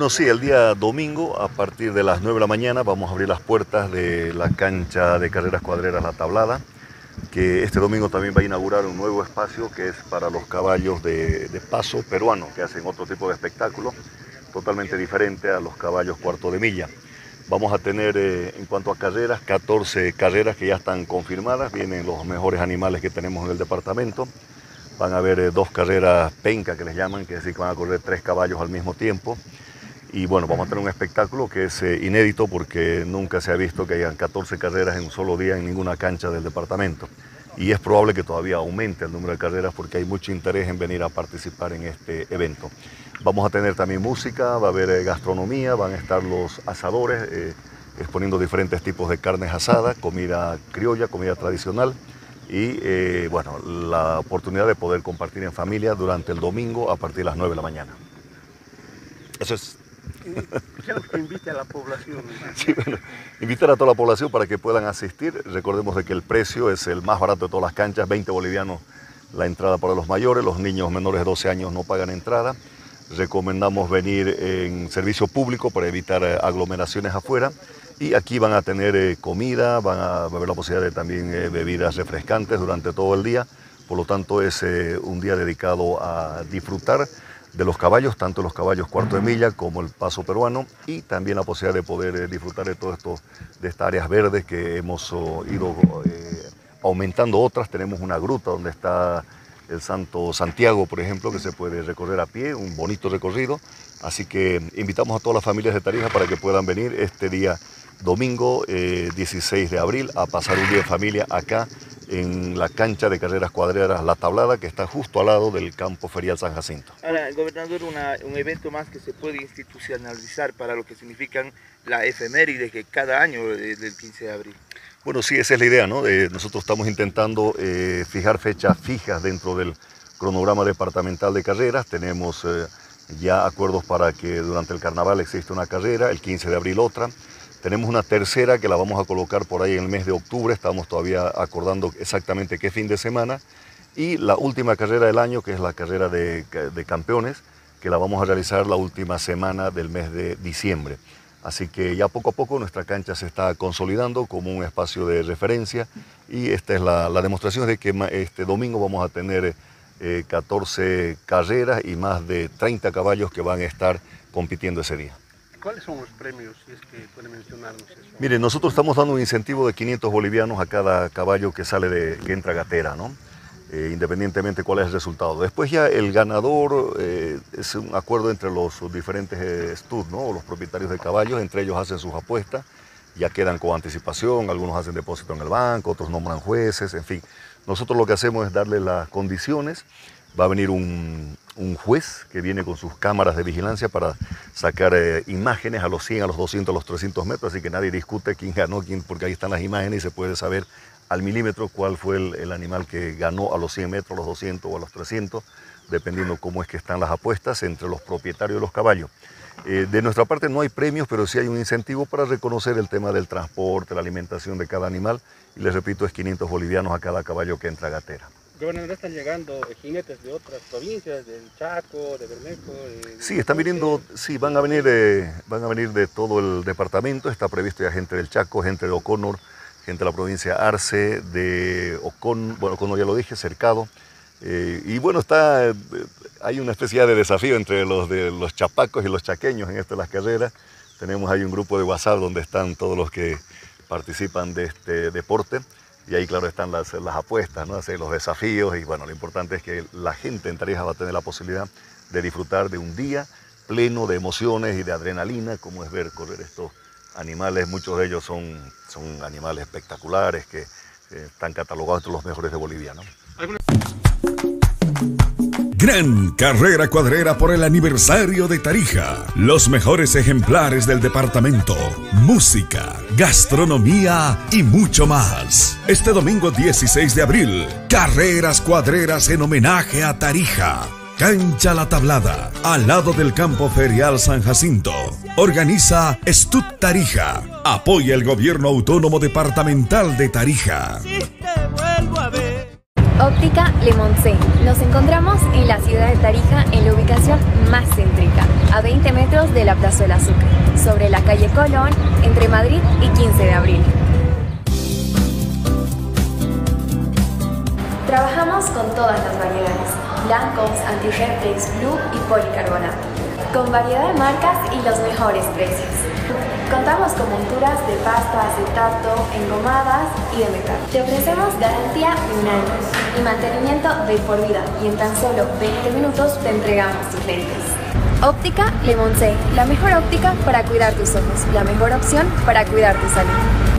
Bueno, sí, el día domingo a partir de las 9 de la mañana vamos a abrir las puertas de la cancha de carreras cuadreras La Tablada, que este domingo también va a inaugurar un nuevo espacio que es para los caballos de, paso peruano, que hacen otro tipo de espectáculo, totalmente diferente a los caballos cuarto de milla. Vamos a tener eh, en cuanto a carreras, 14 carreras que ya están confirmadas, vienen los mejores animales que tenemos en el departamento. Van a haber eh, dos carreras penca que les llaman, que es decir que van a correr tres caballos al mismo tiempo. Y bueno, vamos a tener un espectáculo que es eh, inédito porque nunca se ha visto que hayan 14 carreras en un solo día en ninguna cancha del departamento. Y es probable que todavía aumente el número de carreras porque hay mucho interés en venir a participar en este evento. Vamos a tener también música, va a haber eh, gastronomía, van a estar los asadores eh, exponiendo diferentes tipos de carnes asadas, comida criolla, comida tradicional y bueno, la oportunidad de poder compartir en familia durante el domingo a partir de las 9 de la mañana. Eso es invite a la población. invitar a toda la población para que puedan asistir. Recordemos de que el precio es el más barato de todas las canchas, 20 bolivianos la entrada para los mayores, los niños menores de 12 años no pagan entrada. Recomendamos venir en servicio público para evitar eh, aglomeraciones afuera. Y aquí van a tener eh, comida, van a haber la posibilidad de también eh, bebidas refrescantes durante todo el día. Por lo tanto, es un día dedicado a disfrutar de los caballos, tanto los caballos cuarto de milla como el paso peruano y también la posibilidad de poder eh, disfrutar de todo esto, de estas áreas verdes que hemos oh, ido eh, aumentando otras. Tenemos una gruta donde está el Santo Santiago, por ejemplo, que se puede recorrer a pie, un bonito recorrido. Así que invitamos a todas las familias de Tarija para que puedan venir este día domingo 16 eh, de abril a pasar un día de familia acá en la cancha de carreras cuadreras La Tablada, que está justo al lado del campo ferial San Jacinto. Ahora, gobernador, un evento más que se puede institucionalizar para lo que significan la efeméride que cada año del 15 de abril. Bueno, sí, esa es la idea, ¿no? nosotros estamos intentando eh, fijar fechas fijas dentro del cronograma departamental de carreras. Tenemos eh, ya acuerdos para que durante el carnaval exista una carrera, el 15 de abril otra. Tenemos una tercera que la vamos a colocar por ahí en el mes de octubre, estamos todavía acordando exactamente qué fin de semana. Y la última carrera del año, que es la carrera de, campeones, que la vamos a realizar la última semana del mes de diciembre. Así que ya poco a poco nuestra cancha se está consolidando como un espacio de referencia y esta es la, demostración de que este domingo vamos a tener 14 eh, carreras y más de 30 caballos que van a estar compitiendo ese día. ¿Cuáles son los premios, si es que puede mencionarnos eso? Mire, nosotros estamos dando un incentivo de 500 bolivianos a cada caballo que sale de, que entra gatera, ¿no? Eh, independientemente cuál es el resultado. Después ya el ganador eh, es un acuerdo entre los diferentes eh, ¿no? O los propietarios de caballos, entre ellos hacen sus apuestas, ya quedan con anticipación, algunos hacen depósito en el banco, otros nombran jueces, en fin. Nosotros lo que hacemos es darle las condiciones va a venir un, juez que viene con sus cámaras de vigilancia para sacar eh, imágenes a los 100, a los 200, a los 300 metros, así que nadie discute quién ganó, quién, porque ahí están las imágenes y se puede saber al milímetro cuál fue el, animal que ganó a los 100 metros, a los 200 o a los 300, dependiendo cómo es que están las apuestas entre los propietarios de los caballos. Eh, de nuestra parte no hay premios, pero sí hay un incentivo para reconocer el tema del transporte, la alimentación de cada animal, y les repito, es 500 bolivianos a cada caballo que entra a gatera. Gobernador, están llegando jinetes de otras provincias, del Chaco, de Bermejo. sí, están viniendo, sí, van a venir, de, van a venir de todo el departamento. Está previsto ya gente del Chaco, gente de O'Connor, gente de la provincia Arce, de Ocon, bueno, Oconnor ya lo dije, Cercado. Eh, y bueno, está, eh, hay una especie de desafío entre los de los chapacos y los chaqueños en esto de las carreras. Tenemos ahí un grupo de WhatsApp donde están todos los que participan de este deporte. Y ahí, claro, están las, las apuestas, ¿no? Los desafíos y bueno, lo importante es que la gente en Tarija va a tener la posibilidad de disfrutar de un día pleno de emociones y de adrenalina, como es ver correr estos animales. Muchos de ellos son, son animales espectaculares que eh, están catalogados entre los mejores de Bolivia, ¿no? Gran carrera cuadrera por el aniversario de Tarija. Los mejores ejemplares del departamento. Música, gastronomía y mucho más. Este domingo 16 de abril, carreras cuadreras en homenaje a Tarija. Cancha La Tablada, al lado del campo ferial San Jacinto. Organiza Estud Tarija. Apoya el gobierno autónomo departamental de Tarija. Óptica. Nos encontramos en la ciudad de Tarija en la ubicación más céntrica, a 20 metros de la Plaza del Azúcar, sobre la calle Colón, entre Madrid y 15 de abril. Trabajamos con todas las variedades, blancos, antirreflex, blue y policarbonato, con variedad de marcas y los mejores precios. Contamos con monturas de pasta, acetato, engomadas y de metal. Te ofrecemos garantía de un año y mantenimiento de por vida y en tan solo 20 minutos te entregamos tus lentes. Óptica Lemoncé, la mejor óptica para cuidar tus ojos, la mejor opción para cuidar tu salud.